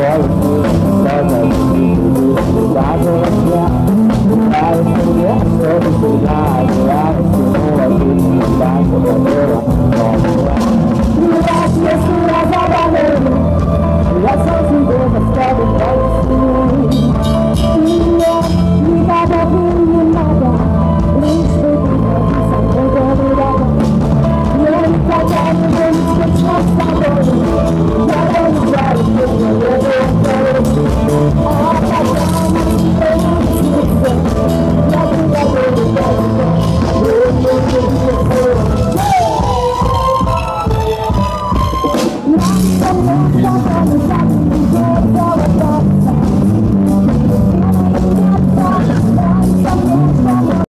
Wow.